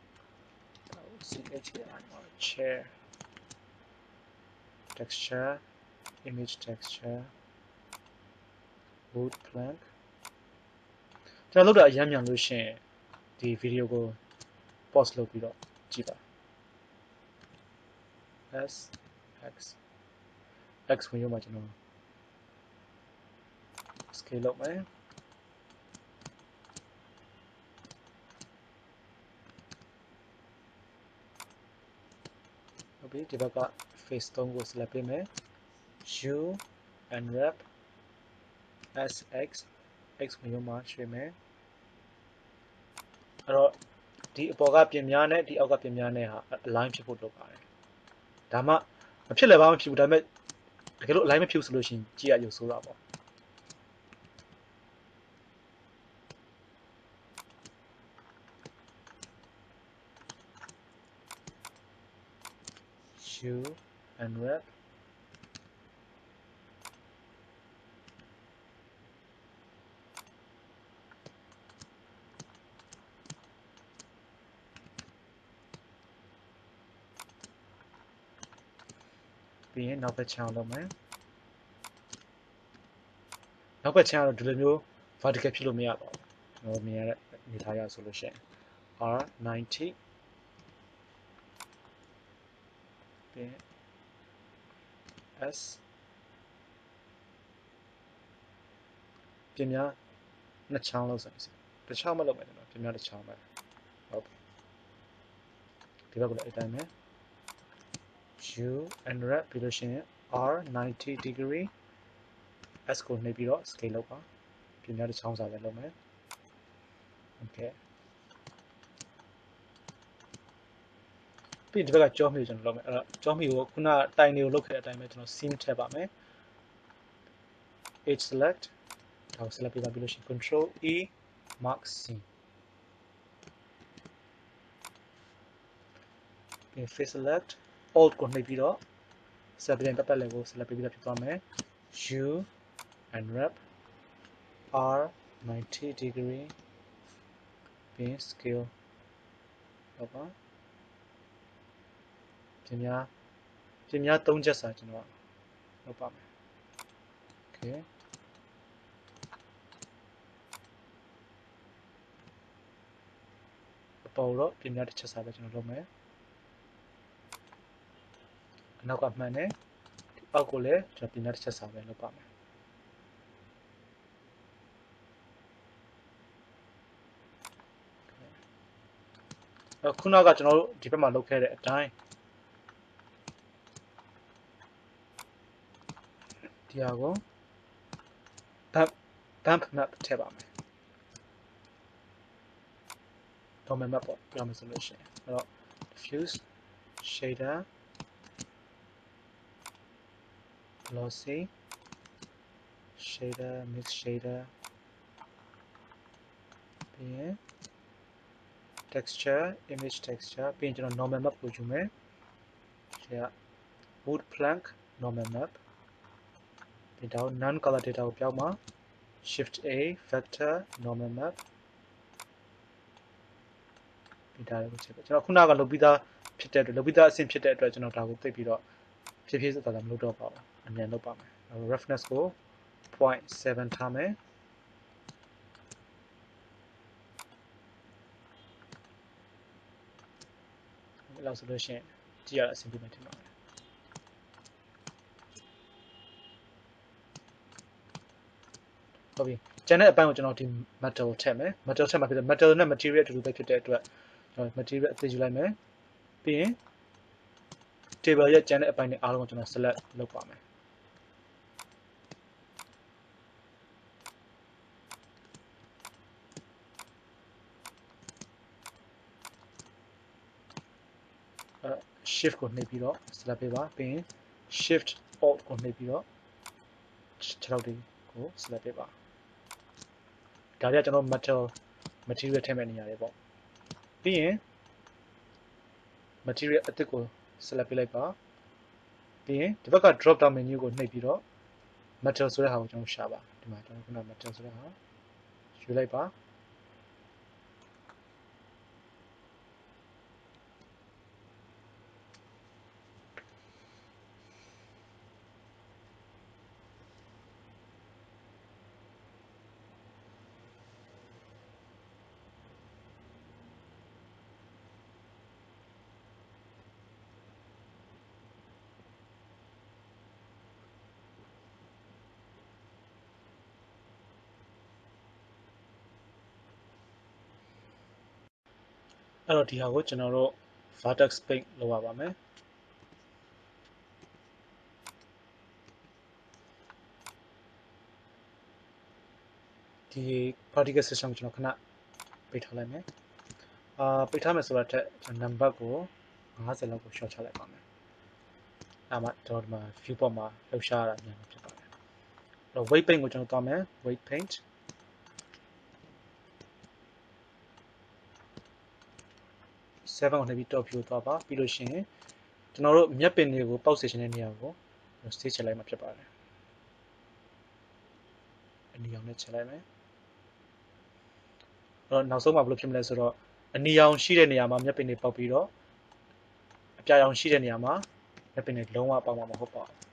ဒါကို CHR chair texture image texture wood plank ကျွန်တော်လုပ်တာအရင်မြန်လို့ရှိရင်ဒီဗီဒီယိုကို pause လုပ်ပြီးတော့ကြည့်ပါ s x x ဝင်ရမှာကျွန်တော် scale လုပ်မယ် ဟုတ်ပြီဒီဘက်က face 3ကို select ပေးမယ် u unwrap sx x ဝင်ရမှာရွှေ့မယ်အဲ့တော့ဒီအပေါ်ကပြင်များနဲ့ဒီအောက်ကပြင်များနဲ့ဟာ align ဖြစ်ဖို့လုပ်ပါတယ်ဒါမှမဖြစ်လည်းဘာမှမဖြစ်ဘူးဒါပေမဲ့တကယ်လို့ align မဖြစ်ဘူးဆိုလို့ရှိရင်ကြည့်ရရုပ်ဆိုးတာပေါ့ shoe unwrap ။ပြီးရင်နောက်ဘက်ချောင်းလုပ်မယ်။နောက်ဘက်ချောင်းတော့ဒီလိုမျိုး vertical ဖြစ်လို့မရပါဘူး။ကျွန်တော်မြင်ရတဲ့အနေထားရဆိုလို့ရှိရင် R90 ပြီးရင် S ပြင်များနှစ်ချောင်းလောက်ဆိုရင်တစ်ချောင်းမလုပ်မယ်ကျွန်တော်ပြင်များတစ်ချောင်းပဲဟုတ်ပြီဒီဘက်ကလည်းအတိုင်းပဲ U and wrap ပြီးလို့ရှိရင် R 90 degree S ကိုနှိပ်ပြီးတော့ scale လုပ်ပါပြင်များတစ်ချောင်းစာပဲလုပ်မယ် okay ပြီးဒီဘက်ကကြောမီကိုကျွန်တော်လုပ်မယ်အဲ့တော့ကြောမီကိုခုနတိုင်တွေကိုလုပ်ခဲ့တဲ့အတိုင်းပဲကျွန်တော် seam ထည့်ပါမယ် H select ဒါကို select ပေးပါပြီးလို့ရှိရင် control E mark seam ပြီး face select alt ကိုနှိပ်ပြီးတော့ set ပြန်ပတ်ပတ်လည်ကို select ပေးပြီးတော့ဖြစ်သွားမယ် U and wrap R 90 degree ပြီး scale ဟုတ်ပါ ပြင်များပြင်များ၃ချက်စာကျွန်တော်လုပ်ပါမယ် okay အပေါ်တော့ပြင်များတစ်ချက်စာပဲကျွန်တော်လုပ်မယ်အနောက်ကမှန်တယ်ဒီအောက်ကိုလည်းကျွန်တော်ပြင်များတစ်ချက်စာပဲလုပ်ပါမယ်အခုနောက်ကကျွန်တော်တို့ဒီဘက်မှာလုပ်ခဲ့တဲ့အတိုင်း ဒီဟာကို bump bump map ထည့်ပါမယ် domain map ပေါ့ပြောမယ်ဆိုလို့ရှိရင်အဲ့တော့ diffuse shader glossy shader mix shader ပြီးရင် texture image texture ပြီးရင်ကျွန်တော် normal map ကိုယူမယ်ဒီက wood plank normal map ပြီးတော့ non color data ကိုပြောင်းပါ shift a vector normal map ဒီဒါလေးကိုချက်ပဲကျွန်တော်ခုနကလုပ်ပြီးသားဖြစ်တဲ့အတွက်လုပ်ပြီးသားအဆင့်ဖြစ်တဲ့အတွက်ကျွန်တော်ဒါကိုသိပြီးတော့ဖြည်းဖြည်းစသာသာမလုပ်တော့ပါဘူးအမြန်လုပ်ပါမယ် reference ကို0.7ထားမယ်အဲ့လောက်ဆိုလို့ရှိရင်ကြည့်ရတာအဆင်ပြေမယ်ထင်ပါတယ် ဟုတ်ပြီကျန်တဲ့အပိုင်းကိုကျွန်တော်ဒီ metal ကိုထည့်မယ် metal ထည့်မှာဖြစ်တယ် metal နဲ့ material အတူတူပဲဖြစ်တဲ့အတွက်ကျွန်တော် material အသစ်ယူလိုက်မယ်ပြီးရင် table ရဲ့ကျန်တဲ့အပိုင်းတွေအားလုံးကိုကျွန်တော် select လုပ်ပါမယ်အဲ shift ကိုနှိပ်ပြီးတော့ select ပေးပါပြီးရင် shift alt ကိုနှိပ်ပြီးတော့6ထောက်တွေကို select ပေးပါ ဒါတွေကကျွန်တော် metal material ထည့်မဲ့နေရတယ်ပေါ့ပြီးရင် material အသစ်ကို select ပေးလိုက်ပါပြီးရင်ဒီဘက်က drop down menu ကိုနှိပ်ပြီးတော့ metal ဆိုတဲ့ဟာကိုကျွန်တော်ရှာပါဒီမှာကျွန်တော်ခုန metal ဆိုတဲ့ဟာယူလိုက်ပါ အဲ့တော့ဒီဟာကိုကျွန်တော်တို့ vertex paint လုပ်ရပါမယ်ဒီ particle system ကိုကျွန်တော်ခဏပိတ်ထားလိုက်မယ်အာပိတ်ထားမယ်ဆိုတာထက်ကျွန်တော် number ကို50လောက်ကို short ချလိုက်ပါမယ်အဲ့မှာကျွန်တော်ဒီမှာ view ပေါ်မှာလှုပ်ရှားရတာမြန်မှာဖြစ်ပါတယ်အဲ့တော့ weight paint ကိုကျွန်တော်သွားမယ် weight paint 7ကိုနှိပ်ပြီး top view သွားပါပြီးလို့ရှိရင်ကျွန်တော်တို့မျက်ပင်တွေကိုပေါက်စေချင်တဲ့နေရာကို stage ချက်လိုက်မှာဖြစ်ပါတယ်အနီရောင်နဲ့ချက်လိုက်မယ်အဲ့တော့နောက်ဆုံးမှာဘယ်လိုဖြစ်မလဲဆိုတော့အနီရောင်ရှိတဲ့နေရာမှာမျက်ပင်တွေပေါက်ပြီးတော့အပြာရောင်ရှိတဲ့နေရာမှာမျက်ပင်တွေလုံးဝပေါက်မှာမဟုတ်ပါဘူး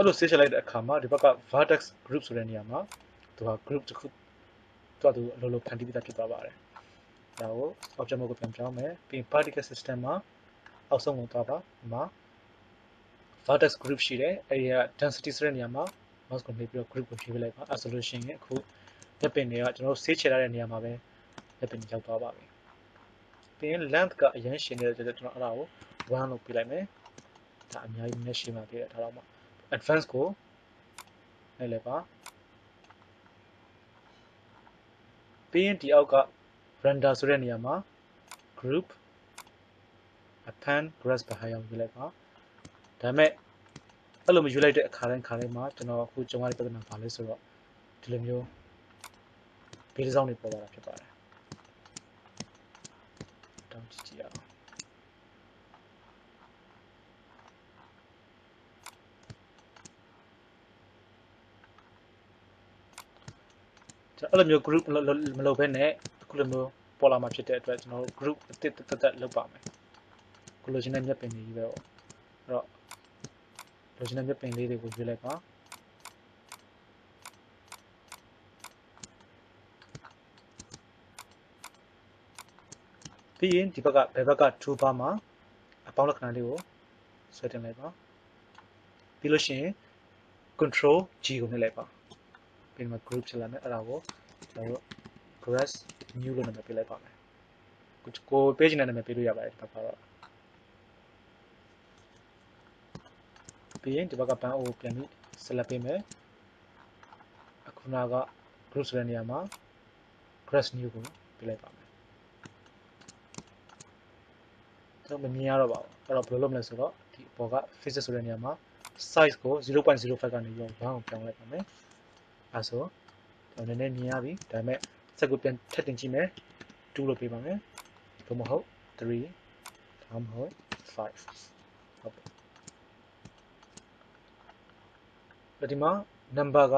အဲ့လို save ချလိုက်တဲ့အခါမှာဒီဘက်က vertex group ဆိုတဲ့နေရာမှာသူက group တစ်ခုသူကသူအလိုလိုဖန်တီးပြီးသားဖြစ်သွားပါတယ်။ဒါကို object mode ကိုပြန်ပြောင်းမယ်ပြီးရင် particle system မှာအောက်ဆုံးကိုသွားပါဒီမှာ vertex group ရှိတယ်အဲဒီက density ဆိုတဲ့နေရာမှာ mouse ကိုနှိပ်ပြီးတော့ group ကိုဖြည့်ပေးလိုက်ပါအဲဆိုလို့ရှိရင်အခုလက်ပင်တွေကကျွန်တော်တို့ save ချထားတဲ့နေရာမှာပဲလက်ပင်ရောက်သွားပါပြီ။ပြီးရင် length ကအရင်ရှင်းနေတဲ့အတွက်ကျွန်တော်အဲ့ဒါကို1လို့ပြလိုက်မယ်။ဒါအများကြီးနည်းရှင်းပါသေးတယ်ဒါတော့မှ advance ကိုလိုက်လိုက်ပါပြီးရင်ဒီအောက်က render ဆိုတဲ့နေရာမှာ group append grass ဘာဟာရောက်ယူလိုက်ပါဒါပေမဲ့အဲ့လိုမယူလိုက်တဲ့အခါတိုင်းခါတိုင်းမှာကျွန်တော်အခုကြုံရတဲ့ပြဿနာဘာလဲဆိုတော့ဒီလိုမျိုးဘေးတစ်စောင်းတွေပေါ်လာတာဖြစ်ပါတယ်တောင်းကြည့်ကြည့်အောင်ကျွန်တော် အဲ့လိုမျိုး group မလုပ်ဘဲနဲ့အခုလိုမျိုးပေါ်လာမှာဖြစ်တဲ့အတွက်ကျွန်တော်တို့ group အတစ်တက်တက်လုပ်ပါမယ်ကိုလိုချင်တဲ့မျက်ပင်တွေကြီးပဲပေါ့အဲ့တော့လိုချင်တဲ့မျက်ပင်လေးတွေကိုရွေးလိုက်ပါပြီးရင်ဒီဘက်ကဘယ်ဘက်က toolbar မှာအပေါင်းလက္ခဏာလေးကိုဆွဲတင်လိုက်ပါပြီးလို့ရှိရင် control G ကိုနှိပ်လိုက်ပါ ပြီးတော့ group ဖြစ်လာမယ်အဲ့ဒါကိုကျွန်တော်တို့ grass new လို့နာမည်ပေးလိုက်ပါမယ်ကို page နဲ့နာမည်ပေးလို့ရပါတယ်ဒီဘက်ကတော့ပြီးရင်ဒီဘက်ကပန်းအိုးပြန်ပြီး select ပေးမယ်အခုနက group ဆိုတဲ့နေရာမှာ grass new ကိုပေးလိုက်ပါမယ်တော့မမြင်ရတော့ပါဘူးအဲ့တော့ဘယ်လိုလုပ်မလဲဆိုတော့ဒီအပေါ်က physics ဆိုတဲ့နေရာမှာ size ကို0.05ကနေရော1ကိုပြောင်းလိုက်ပါမယ် အဲဆိုကျွန်တော်နည်းနည်းမြင်ရပြီဒါပေမဲ့ဆက်ကိုပြန်ထပ်တင်ကြည့်မယ်2လို့ပေးပါမယ်သို့မဟုတ်3ဒါမှမဟုတ်5ဟုတ်ပြီဒီမှာ number က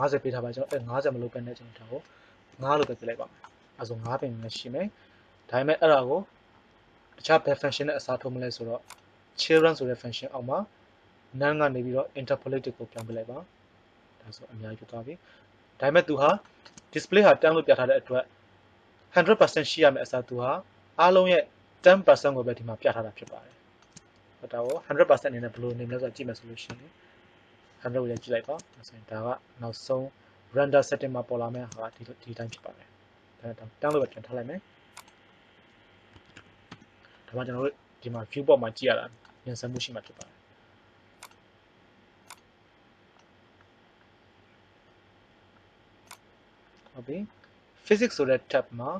50ပေးထားပါကျွန်တော်အဲ50မလို့ပဲနဲ့ကျွန်တော်ဒါကို9လို့ပဲပြလိုက်ပါမယ်အဲဆို9ပင်လည်းရှိမယ်ဒါပေမဲ့အဲ့ဒါကိုတခြားဘယ် function နဲ့အစားထိုးမလဲဆိုတော့ children ဆိုတဲ့ function အောက်မှာ none ကနေပြီးတော့ interpolated ကိုပြောင်းပြလိုက်ပါ ဒါဆိုအများကြီးဖြစ်သွားပြီဒါပေမဲ့သူဟာ display ဟာတန်းလို့ပြထားတဲ့အတွက်100%ရှိရမယ့်အစားသူဟာအားလုံးရဲ့10%ကိုပဲဒီမှာပြထားတာဖြစ်ပါတယ်ဟောဒါကို100%အနေနဲ့ဘယ်လိုနေမလဲဆိုတာကြည့်မယ်ဆိုလို့ရှိရင်100ကိုလည်းကြည့်လိုက်ပါဆိုရင်ဒါကနောက်ဆုံး render setting မှာပေါ်လာမယ့်ဟာဒီဒီတိုင်းဖြစ်ပါတယ်ဒါတော့တန်းလို့ပဲပြန်ထားလိုက်မယ်ဒါမှကျွန်တော်တို့ဒီမှာ view ပေါ်မှာကြည့်ရတာညံစမှုရှိမှဖြစ်ပါတယ် ဟုတ်ပြီ physics ဆိုတဲ့ tab မှာ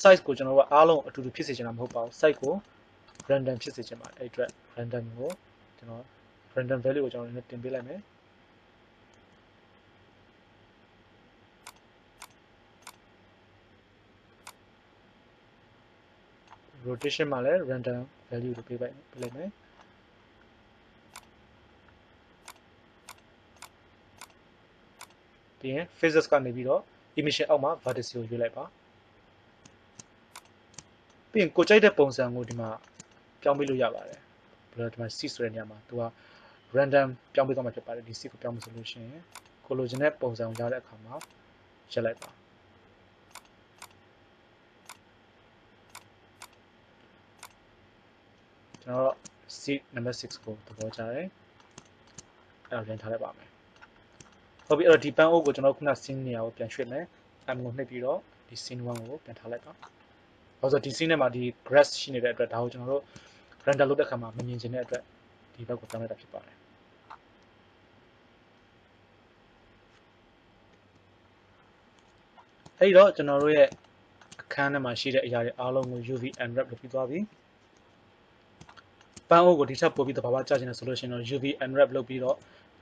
size ကိုကျွန်တော်တို့ကအားလုံးအတူတူဖြစ်စေချင်တာမဟုတ်ပါဘူး size ကို random ဖြစ်စေချင်ပါတယ်အဲ့အတွက် random ကိုကျွန်တော် random value ကိုကျွန်တော်လည်းတင်ပေးလိုက်မယ် rotation မှာလည်း random value ကိုပေးပိုက်ပေးလိုက်မယ် ပြီးရင် phases ကနေပြီးတော့ emission အောက်မှာ vertex ကိုရွေးလိုက်ပါပြီးရင်ကိုကြိုက်တဲ့ပုံစံကိုဒီမှာပြောင်းပေးလို့ရပါတယ်ဘယ်လိုဒီမှာ C ဆိုတဲ့နေရာမှာသူက random ပြောင်းပေးသွားမှာဖြစ်ပါတယ်ဒီ C ကိုပြောင်းမယ်ဆိုလို့ရှိရင်ကိုလိုချင်တဲ့ပုံစံကိုရတဲ့အခါမှာရက်လိုက်ပါကျွန်တော် seat number 6ကိုသဘောကျတယ်အဲ့ဒါပြန်ထားလိုက်ပါမယ် ဟုတ်ပြီအဲ့တော့ဒီ pan o ကိုကျွန်တော်ခုန scene နေရာကိုပြန်ရွှေ့မယ် m ကိုနှိပ်ပြီးတော့ဒီ scene 1ကိုပြန်ထားလိုက်ပါဘာလို့ဆိုဒီ scene ထဲမှာဒီ grass ရှိနေတဲ့အတွက်ဒါကိုကျွန်တော်တို့ render လုပ်တဲ့အခါမှာမမြင်ချင်တဲ့အတွက်ဒီဘက်ကိုပြောင်းလိုက်တာဖြစ်ပါတယ်အဲ့ဒီတော့ကျွန်တော်တို့ရဲ့အခန်းထဲမှာရှိတဲ့အရာတွေအားလုံးကို UV unwrap လုပ်ပြီးသွားပြီပန်းအိုးကိုဒီထက်ပိုပြီးတဘာဝကြာချင်တယ်ဆိုလို့ရှိရင်တော့ UV unwrap လုပ်ပြီးတော့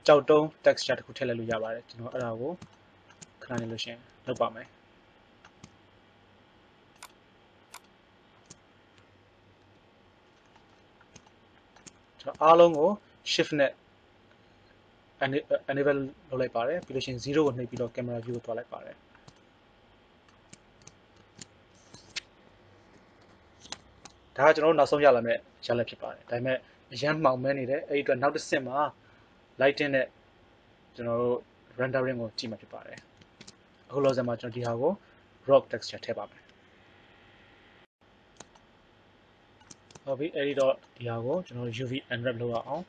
ကြောက်တုံး texture တစ်ခုထည့်လိုက်လို့ရပါတယ်ကျွန်တော်အဲ့ဒါကိုခဏနေလို့ရှိရင်လုပ်ပါမယ်ကျွန်တော်အားလုံးကို shift နဲ့ enable လုပ်လိုက်ပါတယ်ပြီးလို့ရှိရင်0ကိုနှိပ်ပြီးတော့ camera view ကိုတွားလိုက်ပါတယ်ဒါကကျွန်တော်တို့နောက်ဆုံးရလာမယ့်ရလဒ်ဖြစ်ပါတယ်ဒါပေမဲ့အရန်မှောင်မဲနေတယ်အဲ့ဒီအတွက်နောက်တစ်ဆင့်မှာ lighting နဲ့ကျွန်တော်တို့ rendering ကိုကြည့်မှာဖြစ်ပါတယ်အခုလောဆယ်မှာကျွန်တော်ဒီဟာကို rock texture ထည့်ပါမယ်ဟုတ်ပြီအဲ့ဒီတော့ဒီဟာကိုကျွန်တော်တို့ UV unwrap လုပ်ရအောင်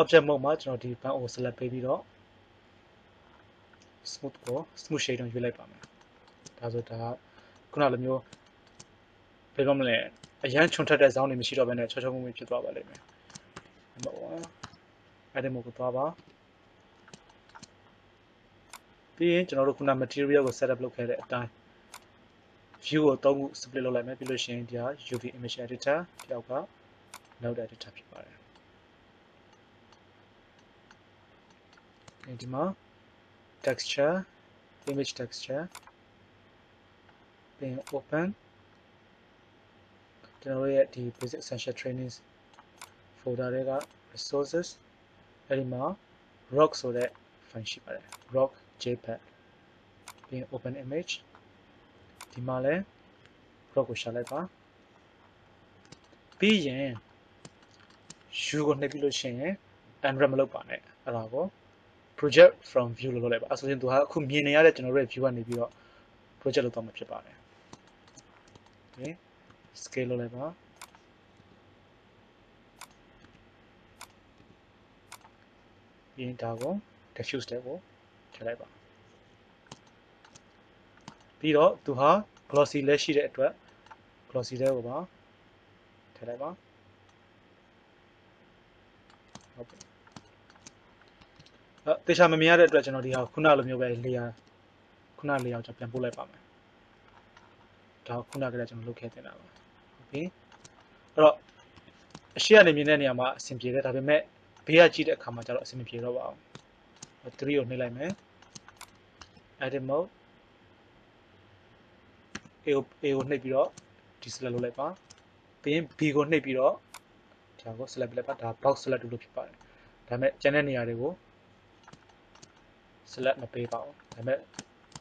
object mode မှာကျွန်တော်ဒီဘန်းကို select ပေးပြီးတော့ smooth ကို smooth shade ကိုရွေးလိုက်ပါမယ်ဒါဆိုဒါခုနလိုမျိုးဘယ်လိုမလဲအရန်ခြုံထက်တဲ့ဇောင်းတွေမရှိတော့ဘဲနဲ့ချောချောမွေ့မွေ့ဖြစ်သွားပါလိမ့်မယ် number 1 edit mode ကိုသွားပါပြီးရင်ကျွန်တော်တို့ခုန material ကို setup လုပ်ခဲ့တဲ့အတိုင်း view ကိုသုံးခု split လုပ်လိုက်မယ်ပြီးလို့ရှိရင်ဒီဟာ UV image editor တယောက်က node editor ဖြစ်ပါတယ်ဒီမှာ texture image texture ပြီးရင် open ကျွန်တော်ရဲ့ဒီ basic essential trainings folder တွေက resources အဲ့ဒီမှာ rock ဆိုတဲ့ file ရှိပါတယ် rock jpeg ပြီးရင် open image ဒီမှာလဲ rock ကိုရှာလိုက်ပါပြီးရင် u ကိုနှိပ်ပြီးလို့ရှိရင် unwrap မလုပ်ပါနဲ့အဲ့ဒါကို project from view လို့လုပ်လိုက်ပါအဲဆိုရင်သူဟာအခုမြင်နေရတဲ့ကျွန်တော်တို့ရဲ့ view ကနေပြီးတော့ project လုပ်တော့မှာဖြစ်ပါတယ် okay scale လုပ်လိုက်ပါ ပြီးရင်ဒါကို diffuse တဲ့ကိုထည့်လိုက်ပါပြီးတော့သူဟာ glossy လည်းရှိတဲ့အတွက် glossy တဲ့ကိုပါထည့်လိုက်ပါဟုတ်ပြီအဲတေချာမမြင်ရတဲ့အတွက်ကျွန်တော်ဒီဟာခုနလိုမျိုးပဲ layer ခုန layer ကိုကျွန်တော်ပြန်ပို့လိုက်ပါမယ်ဒါခုနကတည်းကကျွန်တော်လုပ်ခဲ့တင်တာပါဟုတ်ပြီအဲ့တော့အရှိကနေမြင်တဲ့နေရာမှာအဆင်ပြေတယ်ဒါပေမဲ့ ဘေးကကြည့်တဲ့အခါမှာကျတော့အဆင်မပြေတော့ပါဘူး3ကိုနှိပ်လိုက်မယ် edit mode A ကို A ကိုနှိပ်ပြီးတော့ဒီ select လုပ်လိုက်ပါပြီးရင် B ကိုနှိပ်ပြီးတော့ဒါကို select ပြလိုက်ပါဒါ box select လို့ဖြစ်ပါတယ်ဒါပေမဲ့ကျန်တဲ့နေရာတွေကို select မပေးပါဘူးဒါပေမဲ့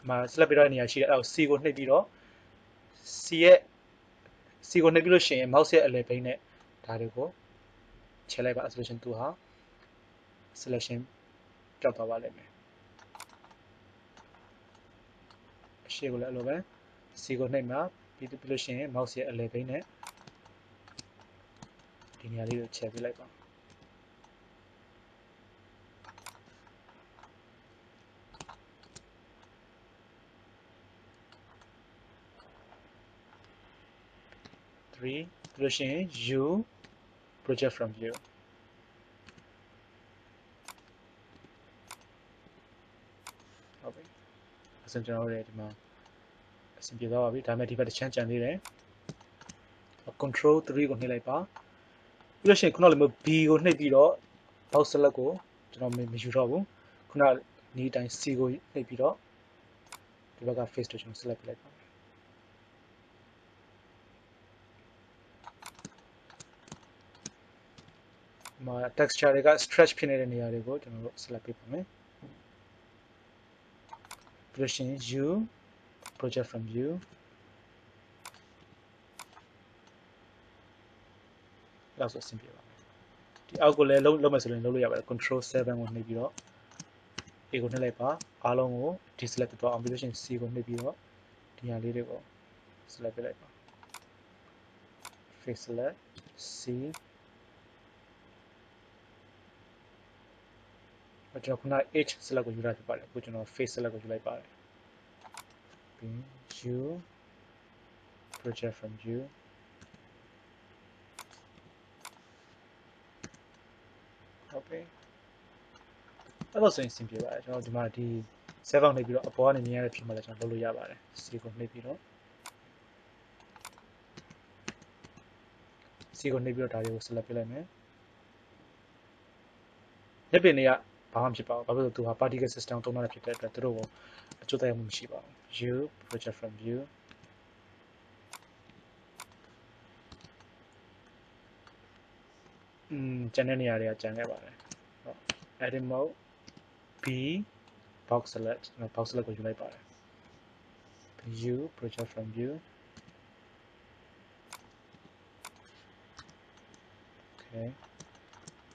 မှာ select ပေးတော့တဲ့နေရာရှိတယ်အဲ့ဒါကို C ကိုနှိပ်ပြီးတော့ C ရဲ့ C ကိုနှိပ်ပြီးလို့ရှိရင် mouse ရဲ့အလယ်ဘိန်းနဲ့ဒါဒါတွေကိုချဲလိုက်ပါ isolation 2ဟာ selection ပျောက်သွားပါလိမ့်မယ်အရှိကိုလည်းအဲ့လိုပဲ C ကိုနှိပ်မှာပြီးပြီးလို့ရှိရင် mouse ရဲ့အလယ်ဘိန်းနဲ့ဒီနေရာလေးကိုချဲပေးလိုက်ပါ3ပြီးလို့ရှိရင် u project from view ဟုတ်ပြီ အစင်ကျွန်တော်တို့ရဲ့ဒီမှာအဆင်ပြေသွားပါပြီဒါပေမဲ့ဒီဘက်တစ်ချမ်းကြံသေးတယ် control 3ကိုနှိပ်လိုက်ပါပြီးလို့ရှိရင်ခုနလိုမျိုး b ကိုနှိပ်ပြီးတော့ box select ကိုကျွန်တော်မယူတော့ဘူးခုနနီးတိုင်း c ကိုနှိပ်ပြီးတော့ဒီဘက်က face ကိုကျွန်တော် select လိုက်ပါမှာ texture တွေက stretch ဖြစ်နေတဲ့နေရာတွေကိုကျွန်တော်တို့ select ပေးပါမယ် ပြီးလို့ရှိရင် u project from view လောက်ဆိုအဆင်ပြေပါမယ်ဒီအောက်ကိုလည်းလုံးလုံးမယ်ဆိုရင်လုံးလို့ရပါတယ် control 7ကိုနှိပ်ပြီးတော့ A ကိုနှိပ်လိုက်ပါအားလုံးကို deselect တော့အောင်ပြီးလို့ရှိရင် C ကိုနှိပ်ပြီးတော့ဒီဟာလေးတွေကို select ပေးလိုက်ပါ face select C ကျွန်တော်ခုန H select ကိုယူလိုက်ဖြစ်ပါတယ်အခုကျွန်တော် face select ကိုယူလိုက်ပါတယ်ပြီး U project from view ဟုတ်ပြီအဲ့လိုဆိုရင် simple ပါတယ်ကျွန်တော်ဒီမှာဒီ save out နေပြီးတော့အပေါ်ကနေမြင်ရတဲ့ဖြစ်မှလည်းကျွန်တော်လုပ်လို့ရပါတယ် C ကိုနှိပ်ပြီးတော့ C ကိုနှိပ်ပြီးတော့ဒါတွေကို select ပြလိုက်မယ်လက်ပင်တွေက ဘာမှဖြစ်ပါဘူးဘာဖြစ်လို့သူဟာ particle system သုံးတာဖြစ်တဲ့အတွက်သူတို့ကိုအကျိုးသက်ရောက်မှုမရှိပါဘူး U project from view อืมကျန်တဲ့နေရာတွေကကျန်ခဲ့ပါတယ်ဟုတ် edit mode B box select ကျွန်တော် box select ကိုယူလိုက်ပါတယ် view project from view okay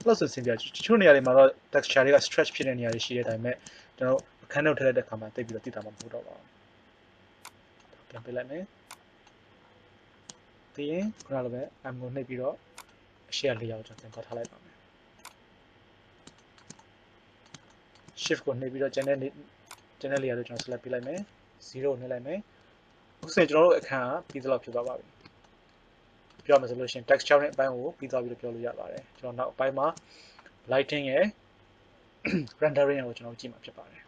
လို့ဆိုစင်ပြတချို့နေရာတွေမှာတော့ texture တွေက stretch ဖြစ်တဲ့နေရာတွေရှိတဲ့အတိုင်းမဲ့ကျွန်တော်အခန်းထဲထည့်လိုက်တဲ့အခါမှာတိတ်ပြီးတော့တိတာမှာမဟုတ်တော့ပါဘူးပြန်ပေးလိုက်မယ်ပြီးရင်ခုနလိုပဲ M ကိုနှိပ်ပြီးတော့အရှိရလေးရောက်ကျွန်တော်တင်ထားလိုက်ပါမယ် shift ကိုနှိပ်ပြီးတော့ channel channel layer ကိုကျွန်တော် select ပေးလိုက်မယ်0ကိုနှိပ်လိုက်မယ်အခုဆိုရင်ကျွန်တော်တို့အခန်းကပြီးသလောက်ဖြစ်သွားပါပြီ ပြောမယ်ဆိုလို့ရှိရင် texture နဲ့အပိုင်းကိုပြီးသွားပြီးတော့ပြောလို့ရပါတယ်ကျွန်တော်နောက်အပိုင်းမှာ lighting ရယ် rendering ကိုကျွန်တော်ကြည့်မှာဖြစ်ပါတယ်